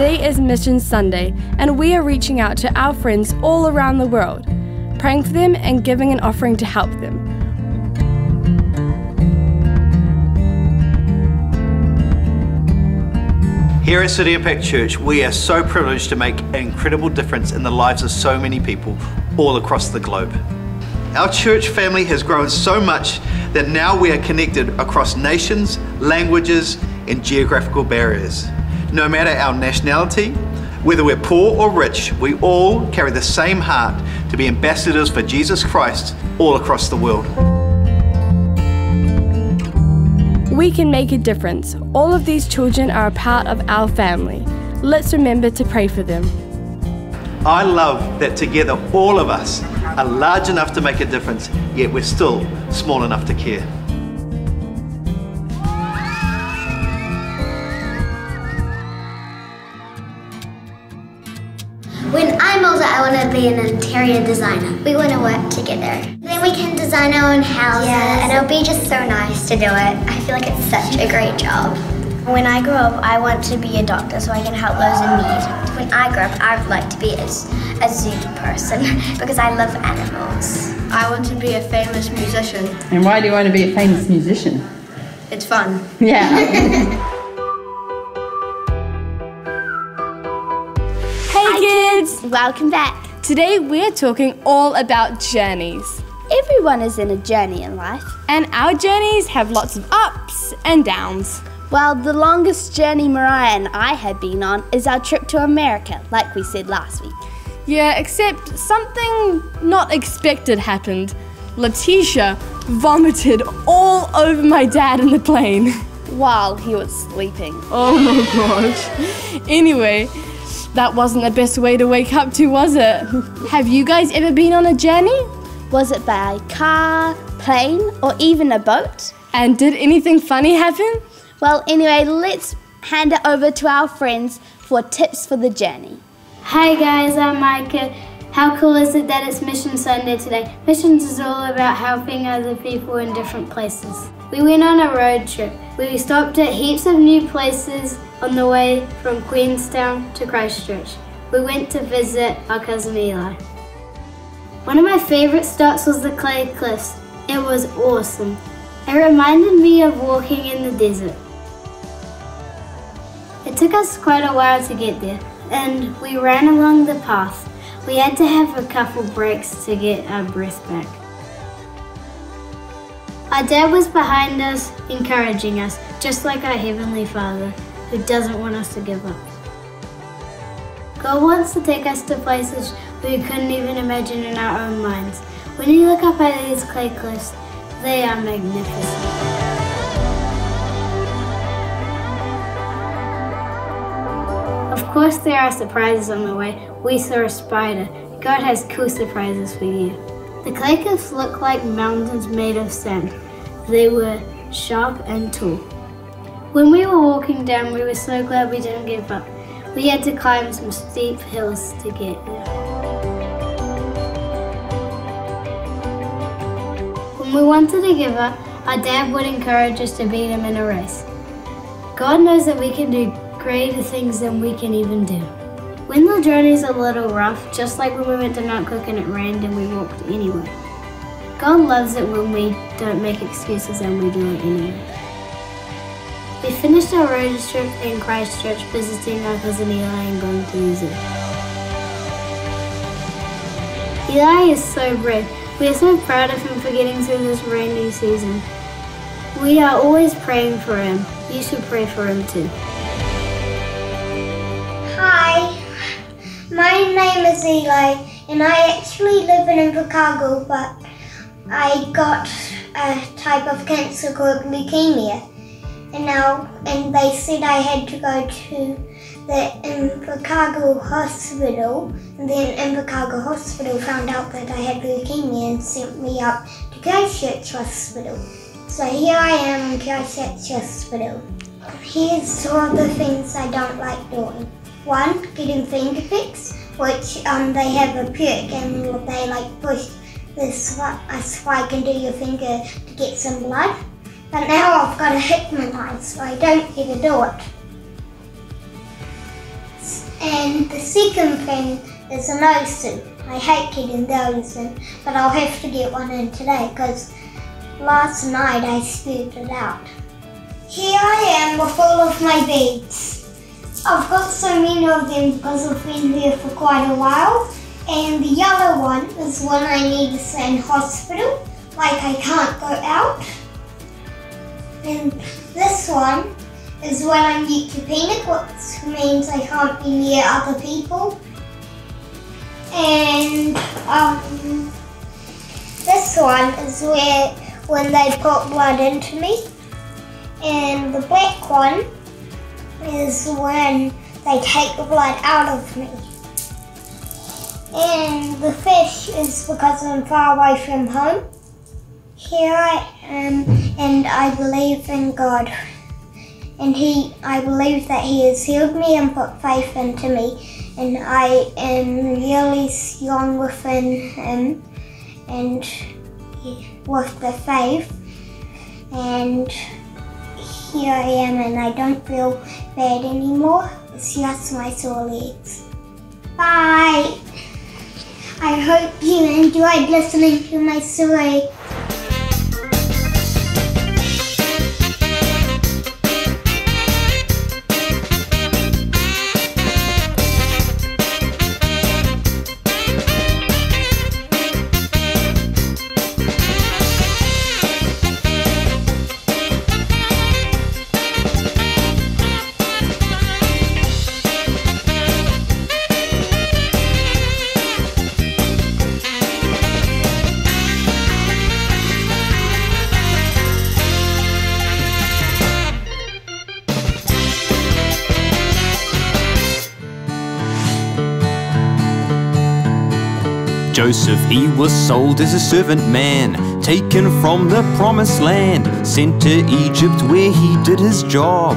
Today is Mission Sunday, and we are reaching out to our friends all around the world, praying for them and giving an offering to help them. Here at City Impact Church, we are so privileged to make an incredible difference in the lives of so many people all across the globe. Our church family has grown so much that now we are connected across nations, languages, and geographical barriers. No matter our nationality, whether we're poor or rich, we all carry the same heart to be ambassadors for Jesus Christ all across the world. We can make a difference. All of these children are a part of our family. Let's remember to pray for them. I love that together all of us are large enough to make a difference, yet we're still small enough to care. Be an interior designer. We want to work together. Then we can design our own houses. Yeah, and it'll be just so nice to do it. I feel like it's such a great job. When I grow up, I want to be a doctor so I can help those in need. When I grow up, I would like to be a, a zoo person because I love animals. I want to be a famous musician. And why do you want to be a famous musician? It's fun. Yeah. Hey kids! Welcome back. Today we're talking all about journeys. Everyone is in a journey in life. And our journeys have lots of ups and downs. Well, the longest journey Mariah and I have been on is our trip to America, like we said last week. Yeah, except something not expected happened. Letitia vomited all over my dad in the plane. While he was sleeping. Oh my gosh. Anyway, that wasn't the best way to wake up to, was it? Have you guys ever been on a journey? Was it by car, plane, or even a boat? And did anything funny happen? Well, anyway, let's hand it over to our friends for tips for the journey. Hi guys, I'm Micah. How cool is it that it's Mission Sunday today? Missions is all about helping other people in different places. We went on a road trip. We stopped at heaps of new places on the way from Queenstown to Christchurch. We went to visit our cousin Eli. One of my favorite stops was the Clay Cliffs. It was awesome. It reminded me of walking in the desert. It took us quite a while to get there, and we ran along the path. We had to have a couple breaks to get our breath back. Our dad was behind us, encouraging us, just like our Heavenly Father, who doesn't want us to give up. God wants to take us to places we couldn't even imagine in our own minds. When you look up at these clay cliffs, they are magnificent. Of course, there are surprises on the way. We saw a spider. God has cool surprises for you. The clay cliffs look like mountains made of sand. They were sharp and tall. When we were walking down, we were so glad we didn't give up. We had to climb some steep hills to get there. When we wanted to give up, our dad would encourage us to beat him in a race. God knows that we can do greater things than we can even do. When the journey's a little rough, just like when we went to Mount Cook and it rained and we walked anyway. God loves it when we don't make excuses and we do it anyway. We finished our road trip in Christchurch visiting our cousin Eli and going to the. Eli is so brave. We are so proud of him for getting through this rainy season. We are always praying for him. You should pray for him too. My name is Eli, and I actually live in Invercargill, but I got a type of cancer called leukemia, and now and they said I had to go to the Invercargill Hospital, and then Invercargill Hospital found out that I had leukemia and sent me up to Christchurch Hospital. So here I am in Christchurch Hospital. Here's all the things I don't like doing. One, getting finger picks, which um, they have a prick and they like push this a spike into your finger to get some blood. But now I've got a hypnotize, so I don't to do it. And the second thing is a nose suit. I hate getting those in, but I'll have to get one in today because last night I spewed it out. Here I am with all of my beads. I've got so many of them because I've been here for quite a while. And the yellow one is when I need to stay in hospital, like I can't go out. And this one is when I'm neutropenic, which means I can't be near other people. And um, this one is where when they put blood into me. And the black one is when they take the blood out of me. And the fish is because I'm far away from home. Here I am, and I believe in God. And He, I believe that He has healed me and put faith into me. And I am really strong within Him and with the faith. And here I am, and I don't feel bad anymore. It's just my sore legs. Bye. I hope you enjoyed listening to my story. Joseph, he was sold as a servant man, taken from the promised land, sent to Egypt where he did his job.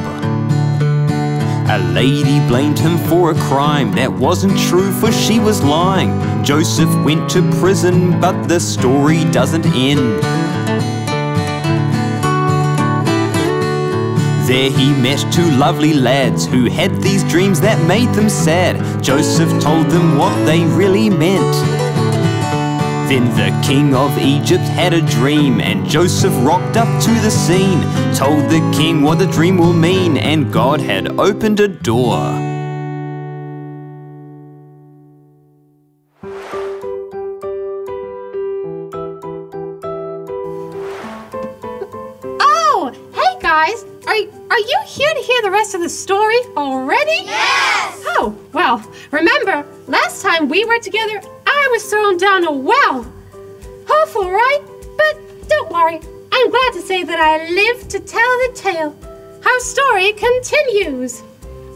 A lady blamed him for a crime that wasn't true, for she was lying. Joseph went to prison, but the story doesn't end. There he met two lovely lads who had these dreams that made them sad. Joseph told them what they really meant. Then the king of Egypt had a dream, and Joseph rocked up to the scene, told the king what the dream will mean, and God had opened a door. Oh, hey guys, are are you here to hear the rest of the story already? Yes! Oh, well, remember, last time we were together, I was thrown down a well. Awful, right? But don't worry, I'm glad to say that I lived to tell the tale. Our story continues.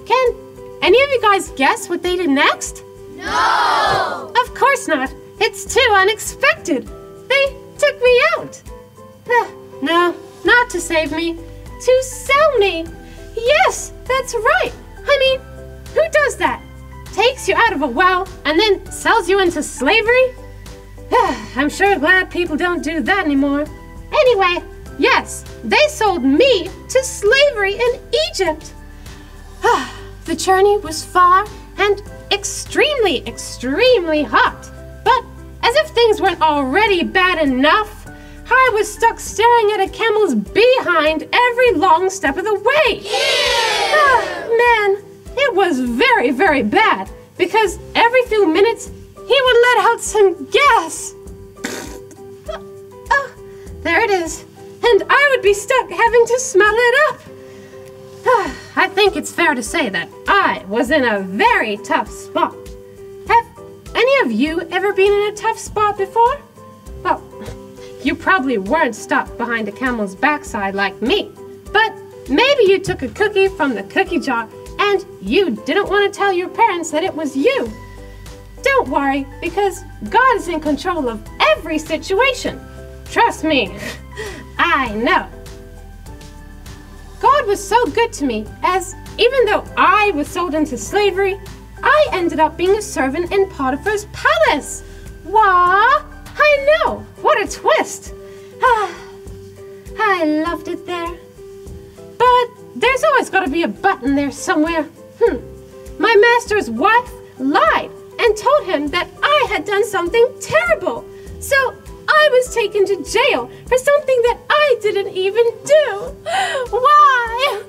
Can any of you guys guess what they did next? No! Of course not. It's too unexpected. They took me out. No, not to save me, to sell me. Yes, that's right. I mean, who does that? Takes you out of a well and then sells you into slavery? I'm sure glad people don't do that anymore. Anyway, yes, they sold me to slavery in Egypt. the journey was far and extremely, extremely hot. But as if things weren't already bad enough, I was stuck staring at a camel's behind every long step of the way. Ah, man, it was very, very bad because every few minutes he would let out some gas. Oh, there it is. And I would be stuck having to smell it up. Uh, I think it's fair to say that I was in a very tough spot. Have any of you ever been in a tough spot before? Well, you probably weren't stuck behind a camel's backside like me. But maybe you took a cookie from the cookie jar and you didn't want to tell your parents that it was you. Don't worry, because God is in control of every situation. Trust me, I know. God was so good to me, as even though I was sold into slavery, I ended up being a servant in Potiphar's palace. Wah! I know! What a twist! Ah, I loved it there. But there's always got to be a button there somewhere. Hmm. my master's wife lied and told him that I had done something terrible. So I was taken to jail for something that I didn't even do. Why?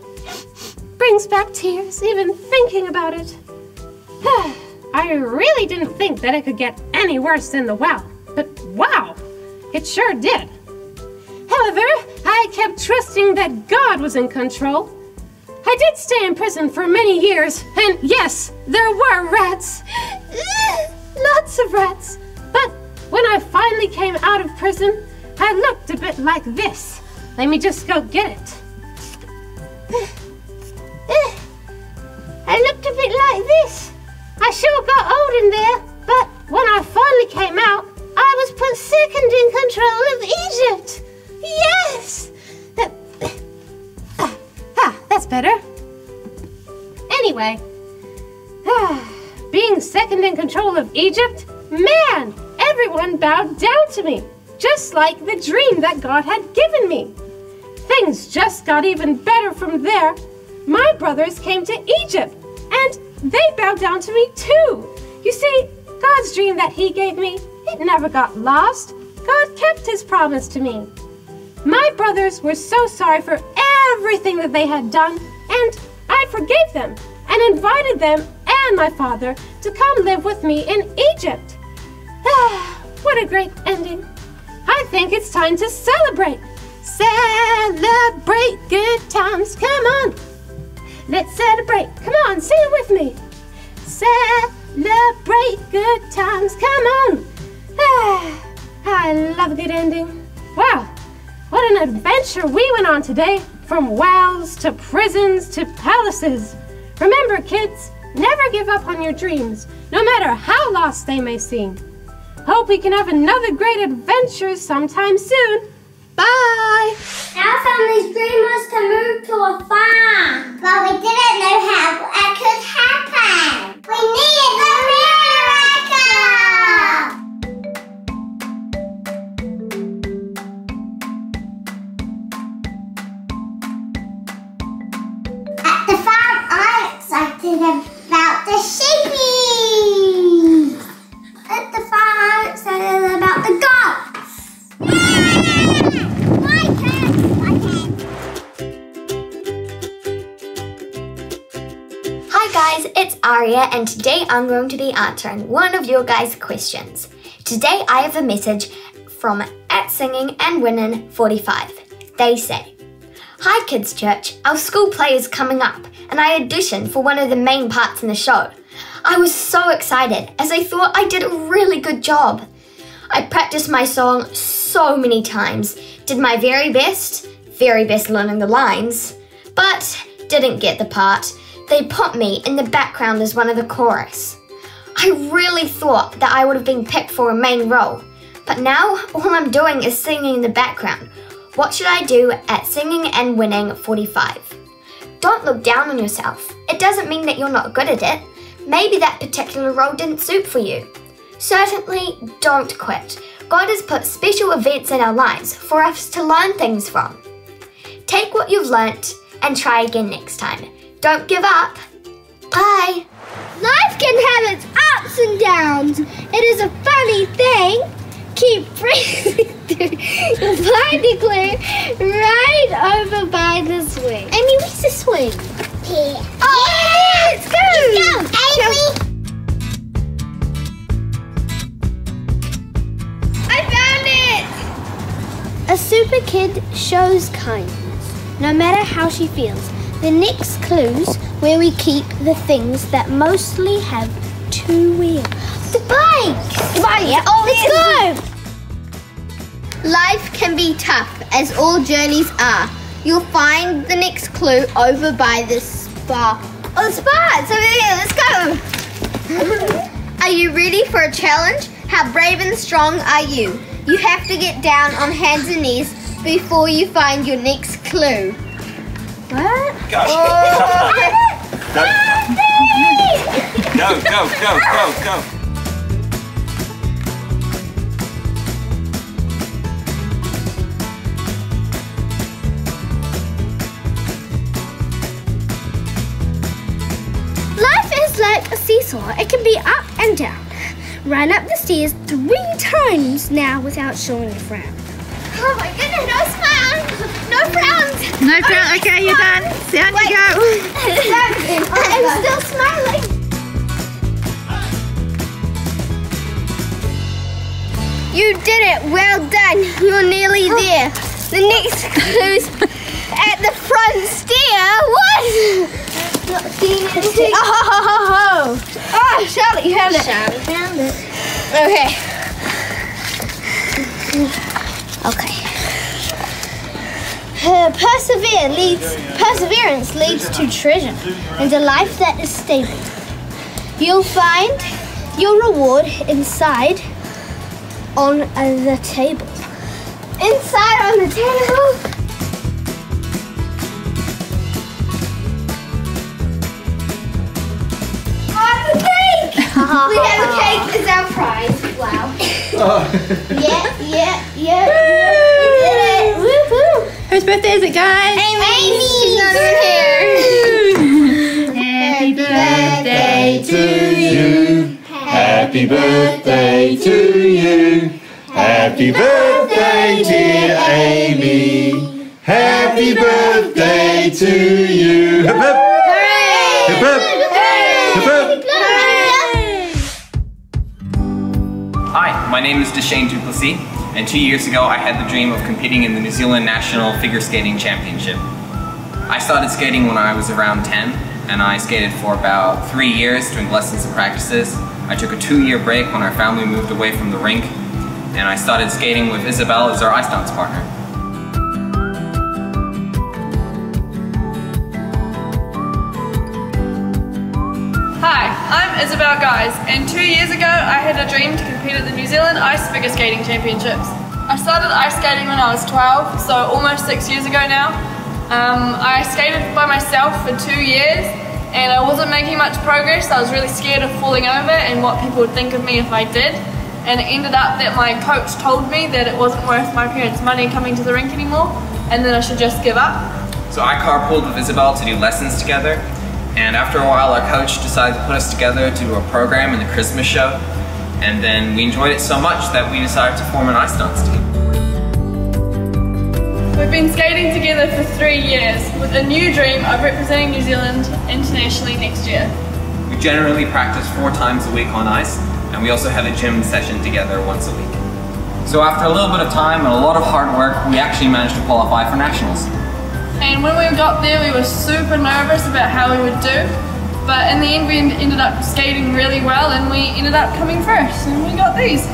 Brings back tears even thinking about it. I really didn't think that it could get any worse than the wow, but wow, it sure did. However, I kept trusting that God was in control. I did stay in prison for many years, and yes, there were rats. Lots of rats. But when I finally came out of prison, I looked a bit like this. Let me just go get it. I looked a bit like this. I sure got old in there, but when I finally came out, I was put second in control of Egypt. Yes! Better. Anyway, being second in control of Egypt, man, everyone bowed down to me, just like the dream that God had given me. Things just got even better from there. My brothers came to Egypt, and they bowed down to me too. You see, God's dream that He gave me, it never got lost. God kept His promise to me. My brothers were so sorry for everything that they had done, and I forgave them and invited them and my father to come live with me in Egypt. Ah, what a great ending. I think it's time to celebrate. Celebrate good times. Come on. Let's celebrate. Come on, sing it with me. Celebrate good times. Come on. Ah, I love a good ending. Wow, what an adventure we went on today. From wells to prisons to palaces. Remember, kids, never give up on your dreams, no matter how lost they may seem. Hope we can have another great adventure sometime soon. Bye! Our family's dream was to move to a farm, but we didn't know how it could happen. We needed the miracle! Aria and today I'm going to be answering one of your guys' questions. Today I have a message from at singing and winning 45. They say, Hi Kids Church, our school play is coming up and I auditioned for one of the main parts in the show. I was so excited as I thought I did a really good job. I practiced my song so many times, did my very best, very best learning the lines, but didn't get the part. They put me in the background as one of the chorus. I really thought that I would have been picked for a main role, but now all I'm doing is singing in the background. What should I do at Singing and Winning 45? Don't look down on yourself. It doesn't mean that you're not good at it. Maybe that particular role didn't suit for you. Certainly, don't quit. God has put special events in our lives for us to learn things from. Take what you've learnt and try again next time. Don't give up. Bye. Life can have its ups and downs. It is a funny thing. Keep through. You'll find the clue right over by the swing. Amy, where's the swing? Here. Oh, let's go. Let's go, Amy. I found it. A super kid shows kindness, no matter how she feels. The next clue's where we keep the things that mostly have two wheels. The bike! The bike! Yeah. Oh, Let's go! Life can be tough, as all journeys are. You'll find the next clue over by the spa. Oh, the spa! It's over there. Let's go! Are you ready for a challenge? How brave and strong are you? You have to get down on hands and knees before you find your next clue. What? Gosh. Go, go, go, go, go. Life is like a seesaw. It can be up and down. Run up the stairs three times now without showing a frown. Oh my goodness, no smiles! No frowns! No frown. Okay, you're done. Down you go. I'm still smiling. You did it! Well done! You're nearly oh. there. The next clue's at the front stair. What? Not seen it. Oh, ho, ho, ho, ho. oh Charlotte, you found it. Charlotte found it. Okay. Okay. Uh, persevere leads, perseverance leads to treasure and a life that is stable. You'll find your reward inside on the table. Inside on the table. Oh, the cake! we have a cake as our prize. Wow. Yeah, yeah, yeah. We did it. Woohoo! Whose birthday is it, guys? Amy. She's not even here. Happy birthday to you. Happy birthday to you. Happy birthday, dear Amy. Happy birthday to you. Hip hip. Hip hip. Hip hip. Hi, my name is Deshane Duplessis, and two years ago I had the dream of competing in the New Zealand National Figure Skating Championship. I started skating when I was around 10, and I skated for about three years doing lessons and practices. I took a two-year break when our family moved away from the rink, and I started skating with Isabel as our ice dance partner. I'm Guys, and two years ago I had a dream to compete at the New Zealand Ice Figure Skating Championships. I started ice skating when I was 12, so almost six years ago now. Um, I skated by myself for two years, and I wasn't making much progress. I was really scared of falling over and what people would think of me if I did. And it ended up that my coach told me that it wasn't worth my parents' money coming to the rink anymore, and that I should just give up. So I carpooled with Isabel to do lessons together, and after a while our coach decided to put us together to do a program in the Christmas show, and then we enjoyed it so much that we decided to form an ice dance team. We've been skating together for three years, with a new dream of representing New Zealand internationally next year. We generally practice four times a week on ice, and we also have a gym session together once a week. So after a little bit of time and a lot of hard work, we actually managed to qualify for nationals. And when we got there, we were super nervous about how we would do. But in the end, we ended up skating really well and we ended up coming first and we got these.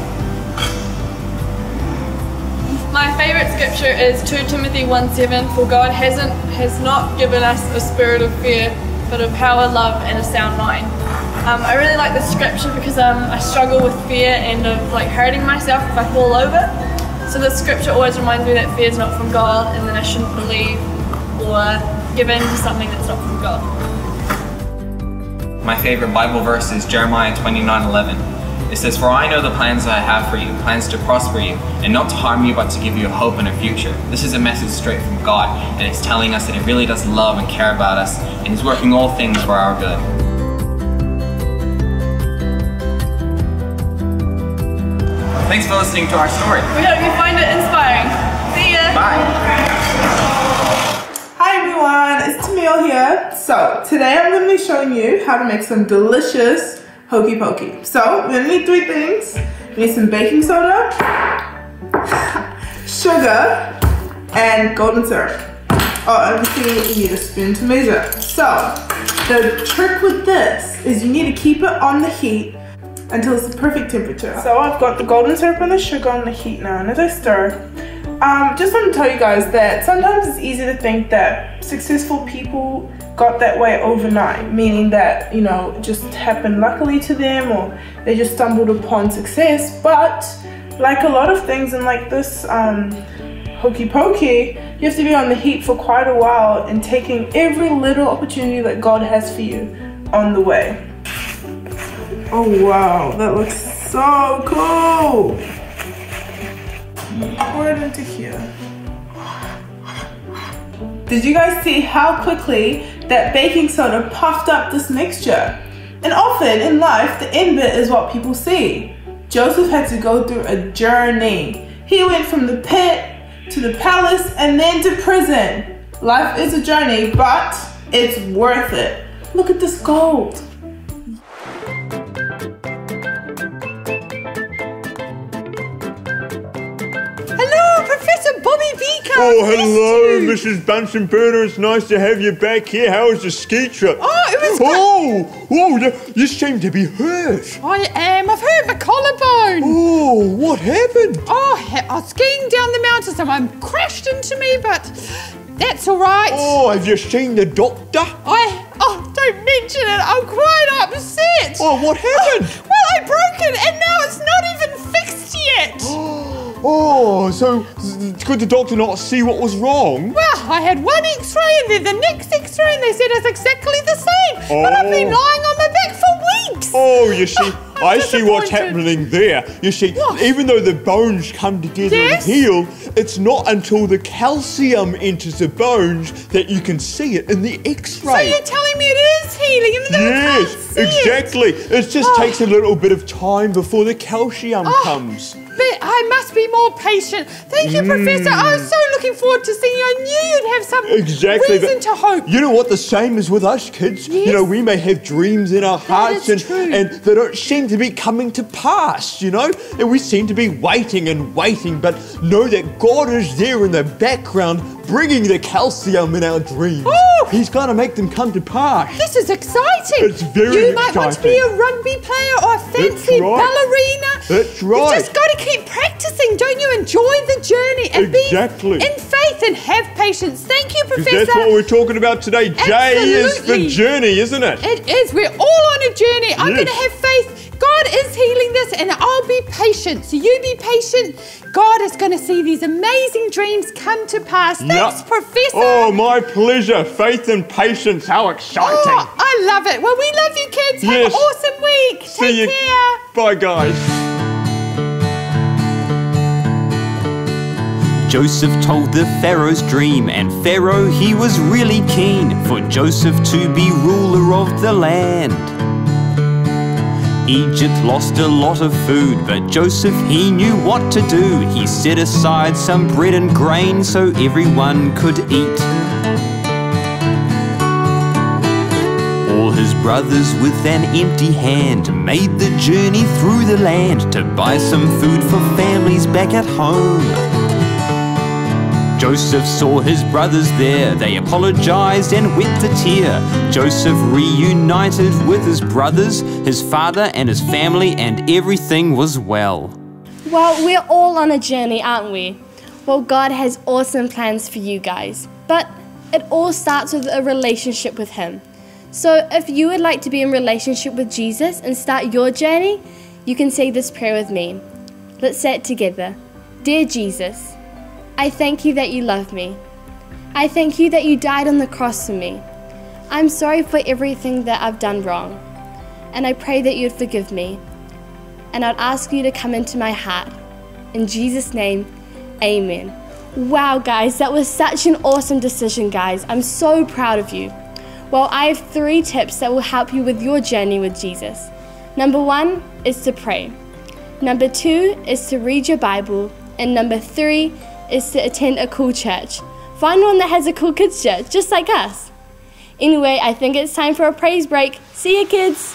My favourite scripture is 2 Timothy 1.7 For God hasn't has not given us a spirit of fear, but of power, love and a sound mind. Um, I really like this scripture because um, I struggle with fear and of like hurting myself if I fall over. So this scripture always reminds me that fear is not from God and that I shouldn't believe or give in to something that's not from God. My favorite Bible verse is Jeremiah 29:11. It says, For I know the plans that I have for you, plans to prosper you, and not to harm you, but to give you a hope and a future. This is a message straight from God, and it's telling us that He really does love and care about us, and He's working all things for our good. Thanks for listening to our story. We hope you find it inspiring. See ya! Bye! Everyone, it's Tamil here. So today I'm going to be showing you how to make some delicious hokey pokey. So we're going to need three things. We need some baking soda, sugar, and golden syrup. Oh, obviously you need a spoon to measure. So the trick with this is you need to keep it on the heat until it's the perfect temperature. So I've got the golden syrup and the sugar on the heat now, and as I stir, um, just want to tell you guys that sometimes it's easy to think that successful people got that way overnight, meaning that, you know, it just happened luckily to them or they just stumbled upon success. But like a lot of things in like this um, hokey pokey, you have to be on the heat for quite a while and taking every little opportunity that God has for you on the way. Oh wow, that looks so cool! Pour it into here. Did you guys see how quickly that baking soda puffed up this mixture? And often in life, the end bit is what people see. Joseph had to go through a journey. He went from the pit to the palace and then to prison. Life is a journey, but it's worth it. Look at this gold. Professor Bobby Beaker. Oh, hello, Mrs. Bunsen Burner. It's nice to have you back here. How was the ski trip? Oh, it was Oh, oh, you, seem to be hurt. I am. I've hurt my collarbone. Oh, what happened? Oh, I was skiing down the mountain. Someone crashed into me, but that's all right. Oh, have you seen the doctor? I oh, don't mention it. I'm quite upset. Oh, what happened? Oh, well, I broke it, and now it's not even fixed yet. Oh, Oh, so could the doctor not see what was wrong? Well, I had one X-ray, and then the next X-ray, and they said it's exactly the same. But I've been Oh. lying on my back for weeks. Oh, you see, I see what's happening there. You see, even though the bones come together Yes? and heal, it's not until the calcium enters the bones that you can see it in the X-ray. So you're telling me it is healing, even though Yes, see it? exactly. It just Oh. takes a little bit of time before the calcium Oh. comes. But I must be more patient. Thank you, Professor. I was so looking forward to seeing you. I knew you'd have some Exactly. reason to hope. You know what? The same is with us kids. You know, we may have dreams in our hearts and, true. and they don't seem to be coming to pass, you know? And we seem to be waiting and waiting, but know that God is there in the background bringing the calcium in our dreams. Oh! He's going to make them come to pass. This is exciting. It's very You might want to be a rugby player or a fancy right. ballerina. That's right. You've just got to keep practicing, don't you? Enjoy the journey and Exactly. be in faith and have patience. Thank you, Professor. that's what we're talking about today. J is for Absolutely. journey, isn't it? It is. We're all on a journey. I'm going to have faith. God is healing this, and I'll be patient. So you be patient. God is going to see these amazing dreams come to pass. Thanks, Yep. Professor. Oh, my pleasure. Faith and patience. How exciting. Oh, I love it. Well, we love you, kids. Have an awesome week. See Take you. care. Bye, guys. Joseph told the Pharaoh's dream, and Pharaoh he was really keen for Joseph to be ruler of the land. Egypt lost a lot of food, but Joseph he knew what to do. He set aside some bread and grain so everyone could eat. All his brothers with an empty hand made the journey through the land to buy some food for families back at home. Joseph saw his brothers there, they apologized and wept a tear. Joseph reunited with his brothers, his father, and his family, and everything was well. Well, we're all on a journey, aren't we? Well, God has awesome plans for you guys, but it all starts with a relationship with Him. So, if you would like to be in relationship with Jesus and start your journey, you can say this prayer with me. Let's say it together. Dear Jesus, I thank you that you love me. I thank you that you died on the cross for me. I'm sorry for everything that I've done wrong, and I pray that you'd forgive me and I'd ask you to come into my heart. In Jesus' name, amen. Wow, guys, that was such an awesome decision, guys. I'm so proud of you. Well, I have three tips that will help you with your journey with Jesus. Number one is to pray, number two is to read your Bible, and number three is to attend a cool church. Find one that has a cool kids' church, just like us. Anyway, I think it's time for a praise break. See you, kids.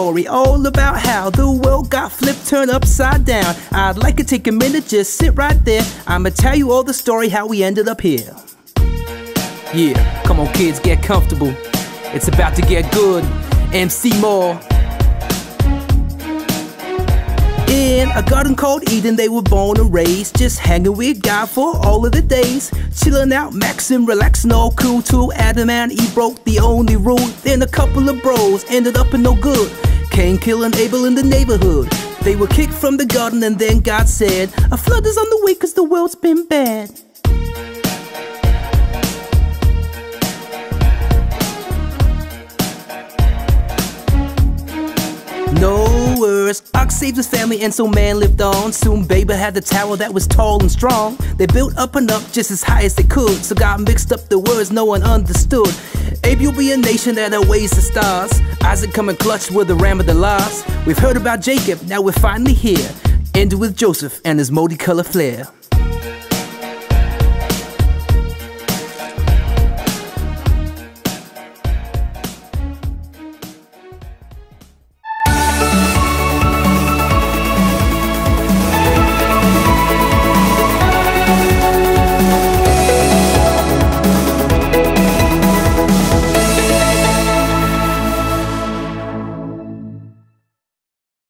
story all about how the world got flipped, turned upside down. I'd like to take a minute, just sit right there. I'ma tell you all the story how we ended up here. Yeah, come on kids, get comfortable. It's about to get good. MC Moore. In a garden called Eden, they were born and raised. Just hanging with God for all of the days. Chilling out, maxing, relaxing, all cool too. Adam and Eve broke the only rule. Then a couple of bros ended up in no good. Cain killing Abel in the neighborhood. They were kicked from the garden, and then God said, A flood is on the way because the world's been bad. No. Ox saved his family, and so man lived on. Soon, Babel had the tower that was tall and strong. They built up and up just as high as they could. So God mixed up the words no one understood. Abe, you'll be a nation that outweighs the stars. Isaac coming clutch with the ram of the lost. We've heard about Jacob, now we're finally here. Ended with Joseph and his multicolored flair.